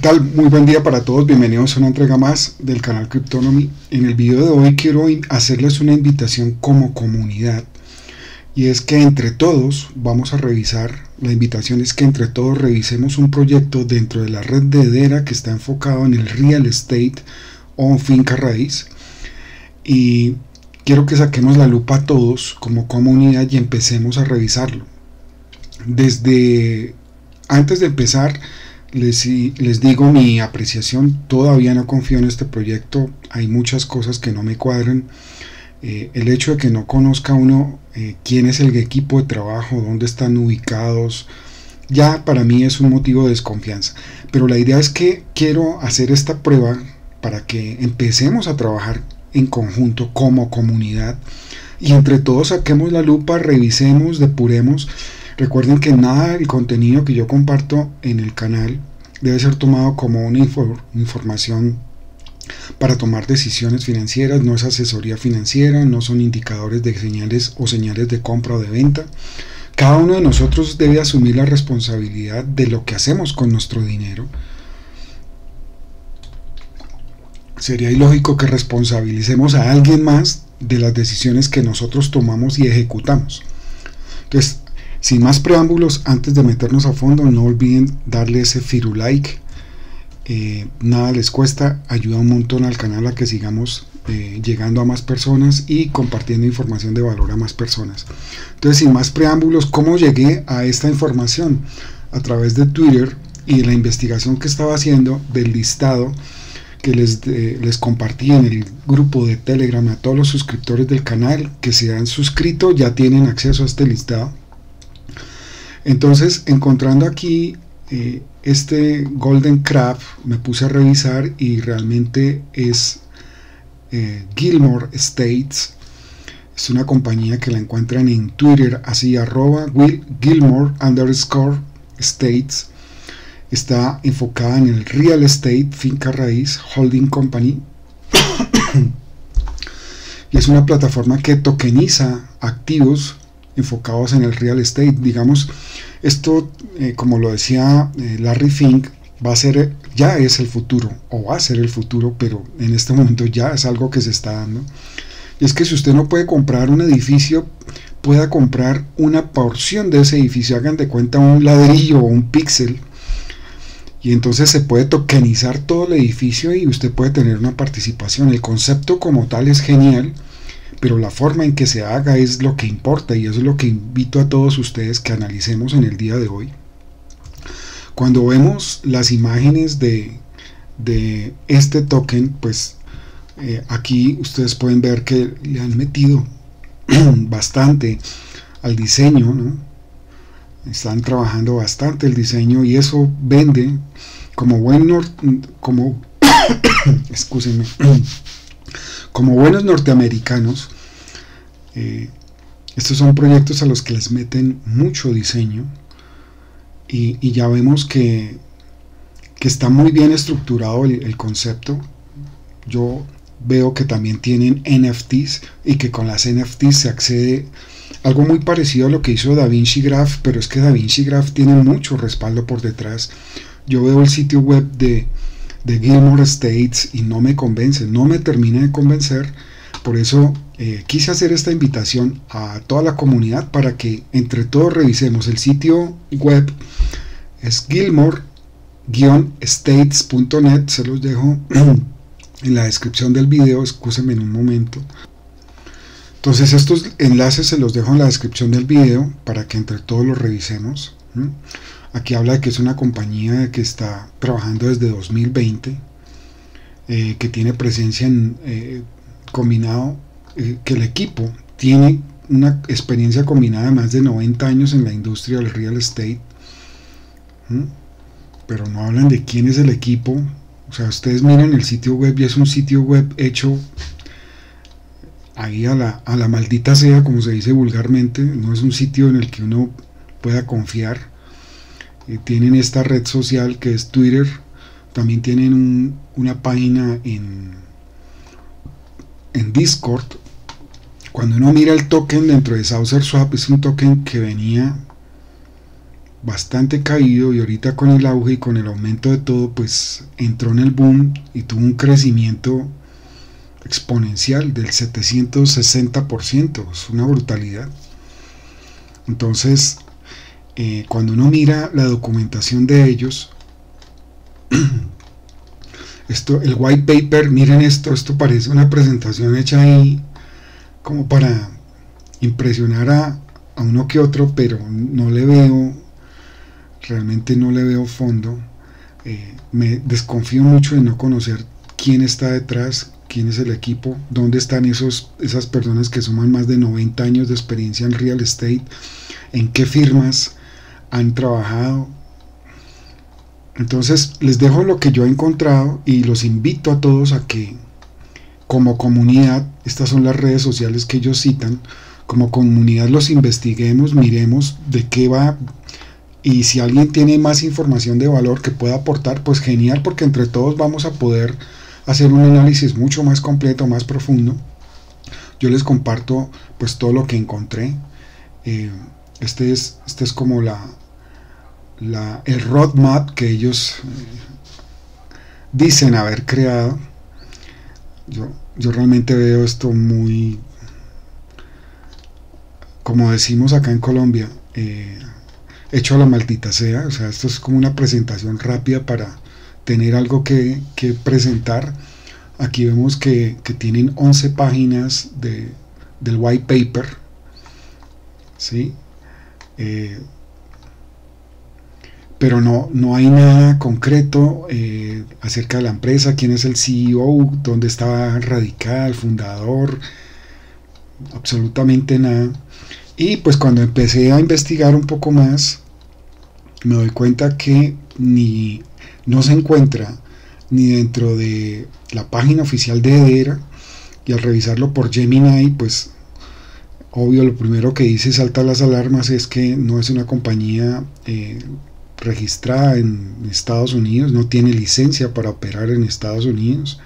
tal? Muy buen día para todos, bienvenidos a una entrega más del canal Cryptonomy. En el video de hoy quiero hacerles una invitación como comunidad y es que entre todos vamos a revisar, la invitación es que entre todos revisemos un proyecto dentro de la red de Edera que está enfocado en el real estate o finca raíz y quiero que saquemos la lupa todos como comunidad y empecemos a revisarlo. Desde antes de empezar, les, digo mi apreciación, todavía no confío en este proyecto, hay muchas cosas que no me cuadran. Eh, el hecho de que no conozca uno eh, quién es el equipo de trabajo, dónde están ubicados, ya para mí es un motivo de desconfianza. Pero la idea es que quiero hacer esta prueba para que empecemos a trabajar en conjunto como comunidad y entre todos saquemos la lupa, revisemos, depuremos Recuerden que nada del contenido que yo comparto en el canal debe ser tomado como una información para tomar decisiones financieras, no es asesoría financiera, no son indicadores de señales o señales de compra o de venta. Cada uno de nosotros debe asumir la responsabilidad de lo que hacemos con nuestro dinero. Sería ilógico que responsabilicemos a alguien más de las decisiones que nosotros tomamos y ejecutamos. Entonces, sin más preámbulos, antes de meternos a fondo, no olviden darle ese like eh, nada les cuesta, ayuda un montón al canal a que sigamos eh, llegando a más personas y compartiendo información de valor a más personas. Entonces, sin más preámbulos, ¿cómo llegué a esta información? A través de Twitter y la investigación que estaba haciendo del listado que les, eh, les compartí en el grupo de Telegram a todos los suscriptores del canal que se han suscrito ya tienen acceso a este listado entonces, encontrando aquí eh, este Golden Crab, me puse a revisar y realmente es eh, Gilmore States. Es una compañía que la encuentran en Twitter, así arroba Will Gilmore underscore States. Está enfocada en el real estate, finca raíz, holding company. y es una plataforma que tokeniza activos enfocados en el real estate. Digamos, esto, eh, como lo decía eh, Larry Fink, va a ser, ya es el futuro, o va a ser el futuro, pero en este momento ya es algo que se está dando. Y es que si usted no puede comprar un edificio, pueda comprar una porción de ese edificio, hagan de cuenta un ladrillo o un píxel, y entonces se puede tokenizar todo el edificio y usted puede tener una participación. El concepto como tal es genial pero la forma en que se haga es lo que importa y eso es lo que invito a todos ustedes que analicemos en el día de hoy. Cuando vemos las imágenes de, este token, pues eh, aquí ustedes pueden ver que le han metido bastante al diseño, ¿no? están trabajando bastante el diseño y eso vende como buen como como buenos norteamericanos, eh, estos son proyectos a los que les meten mucho diseño y, ya vemos que, está muy bien estructurado el, concepto. Yo veo que también tienen NFTs y que con las NFTs se accede algo muy parecido a lo que hizo DaVinci Graph, pero es que DaVinci Graph tiene mucho respaldo por detrás. Yo veo el sitio web de, de Gilmore States y no me convence, no me termina de convencer. Por eso eh, quise hacer esta invitación a toda la comunidad para que entre todos revisemos el sitio web. Es gilmore-states.net, se los dejo en la descripción del video, escúsenme en un momento. Entonces estos enlaces se los dejo en la descripción del video para que entre todos los revisemos. Aquí habla de que es una compañía que está trabajando desde 2020, eh, que tiene presencia en eh, combinado, eh, que el equipo tiene una experiencia combinada de más de 90 años en la industria del real estate. Pero no hablan de quién es el equipo. O sea, ustedes miran el sitio web y es un sitio web hecho ahí a la, a la maldita sea, como se dice vulgarmente. No es un sitio en el que uno pueda confiar tienen esta red social que es Twitter, también tienen una página en, en Discord. Cuando uno mira el token dentro de Saucer Swap, es un token que venía bastante caído y ahorita con el auge y con el aumento de todo, pues entró en el boom y tuvo un crecimiento exponencial del 760%, es una brutalidad. Entonces, eh, cuando uno mira la documentación de ellos, esto, el white paper, miren esto, esto parece una presentación hecha ahí como para impresionar a, uno que otro, pero no le veo, realmente no le veo fondo. Eh, me desconfío mucho de no conocer quién está detrás, quién es el equipo, dónde están esos, esas personas que suman más de 90 años de experiencia en real estate, en qué firmas han trabajado. Entonces les dejo lo que yo he encontrado y los invito a todos a que como comunidad, estas son las redes sociales que ellos citan, como comunidad los investiguemos, miremos de qué va y si alguien tiene más información de valor que pueda aportar, pues genial, porque entre todos vamos a poder hacer un análisis mucho más completo, más profundo. Yo les comparto pues todo lo que encontré. Eh, este, es, este es como la, la, el roadmap que ellos eh, dicen haber creado. Yo, yo realmente veo esto muy como decimos acá en Colombia, eh, hecho a la maldita sea, o sea, esto es como una presentación rápida para tener algo que, presentar. Aquí vemos que, tienen 11 páginas de, del white paper, ¿sí? Eh, pero no, no hay nada concreto eh, acerca de la empresa, quién es el CEO, dónde está radicada, el fundador, absolutamente nada. Y pues cuando empecé a investigar un poco más, me doy cuenta que ni no se encuentra ni dentro de la página oficial de Edera y al revisarlo por Gemini, pues obvio lo primero que dice salta las alarmas es que no es una compañía eh, registrada en Estados Unidos, no tiene licencia para operar en Estados Unidos.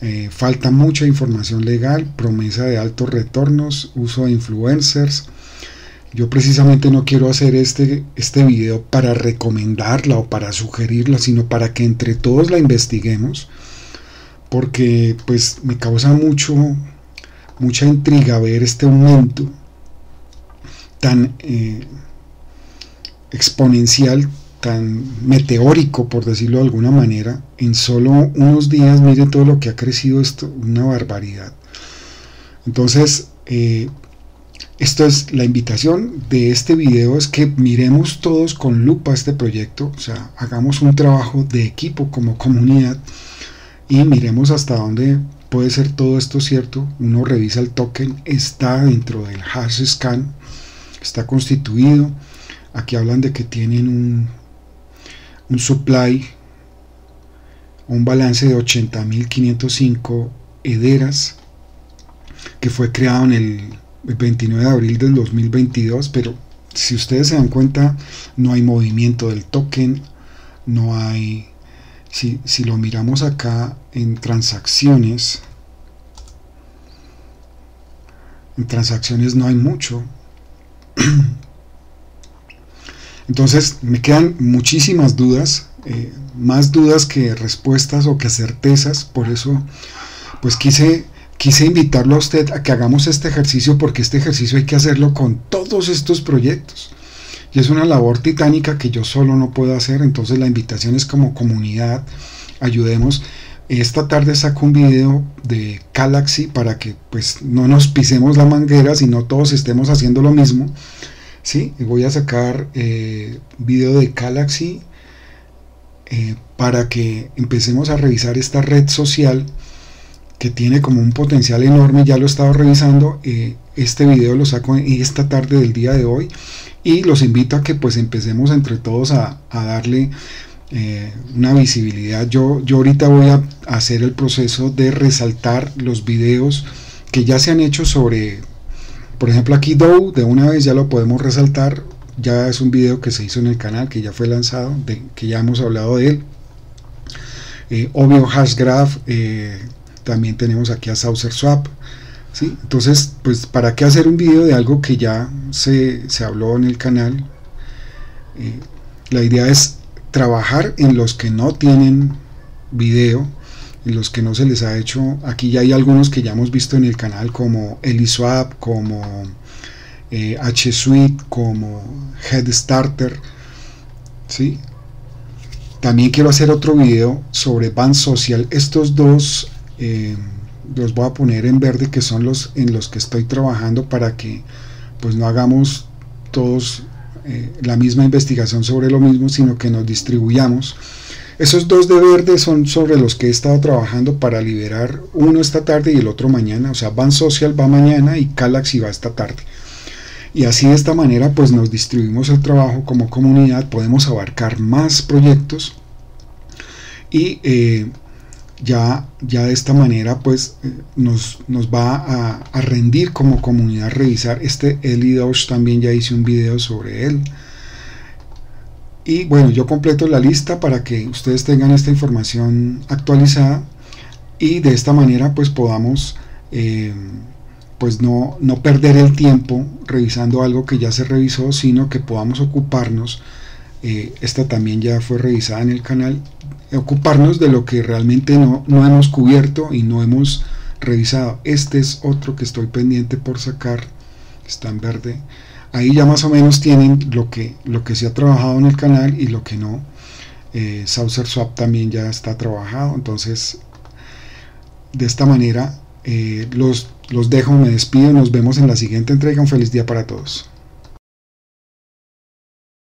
Eh, falta mucha información legal, promesa de altos retornos, uso de influencers. Yo precisamente no quiero hacer este, este video para recomendarla o para sugerirla, sino para que entre todos la investiguemos, porque pues me causa mucho, mucha intriga ver este aumento tan eh, exponencial tan meteórico, por decirlo de alguna manera, en solo unos días, mire todo lo que ha crecido esto, una barbaridad. Entonces, eh, esto es la invitación de este video, es que miremos todos con lupa este proyecto, o sea, hagamos un trabajo de equipo como comunidad y miremos hasta dónde puede ser todo esto cierto. Uno revisa el token, está dentro del hash scan, está constituido. Aquí hablan de que tienen un, un supply, un balance de 80.505 hederas que fue creado en el, 29 de abril del 2022, pero si ustedes se dan cuenta, no hay movimiento del token, no hay, si, si lo miramos acá en transacciones, en transacciones no hay mucho. Entonces me quedan muchísimas dudas, eh, más dudas que respuestas o que certezas, por eso pues quise, quise invitarlo a usted a que hagamos este ejercicio porque este ejercicio hay que hacerlo con todos estos proyectos. Y es una labor titánica que yo solo no puedo hacer, entonces la invitación es como comunidad, ayudemos. Esta tarde saco un video de Galaxy para que pues no nos pisemos la manguera, sino todos estemos haciendo lo mismo. ¿Sí? Voy a sacar eh, video de Galaxy eh, para que empecemos a revisar esta red social que tiene como un potencial enorme, ya lo he estado revisando, eh, este video lo saco esta tarde del día de hoy y los invito a que pues empecemos entre todos a, darle una visibilidad. Yo, yo ahorita voy a hacer el proceso de resaltar los videos que ya se han hecho sobre por ejemplo aquí Dow, de una vez ya lo podemos resaltar, ya es un video que se hizo en el canal, que ya fue lanzado, de, que ya hemos hablado de él. Eh, obvio Hashgraph, eh, también tenemos aquí a Saucer Swap. ¿sí? Entonces, pues, ¿para qué hacer un video de algo que ya se, habló en el canal? Eh, la idea es trabajar en los que no tienen video, los que no se les ha hecho. Aquí ya hay algunos que ya hemos visto en el canal, como Eliswap, como eh, H Suite, como Head Starter. ¿sí? También quiero hacer otro video sobre Band Social. Estos dos eh, los voy a poner en verde, que son los en los que estoy trabajando para que pues no hagamos todos eh, la misma investigación sobre lo mismo, sino que nos distribuyamos. Esos dos de verde son sobre los que he estado trabajando para liberar uno esta tarde y el otro mañana. O sea, Van Social va mañana y Calaxy va esta tarde. Y así de esta manera pues nos distribuimos el trabajo como comunidad, podemos abarcar más proyectos y eh, ya, ya de esta manera pues eh, nos, nos va a, rendir como comunidad revisar este Eli Dosh también ya hice un video sobre él y bueno yo completo la lista para que ustedes tengan esta información actualizada y de esta manera pues podamos eh, pues no, no perder el tiempo revisando algo que ya se revisó sino que podamos ocuparnos eh, esta también ya fue revisada en el canal ocuparnos de lo que realmente no, no hemos cubierto y no hemos revisado. Este es otro que estoy pendiente por sacar, está en verde. Ahí ya más o menos tienen lo que, lo que se ha trabajado en el canal y lo que no. Eh, Swap también ya está trabajado, entonces de esta manera eh, los, los dejo, me despido, nos vemos en la siguiente entrega, un feliz día para todos.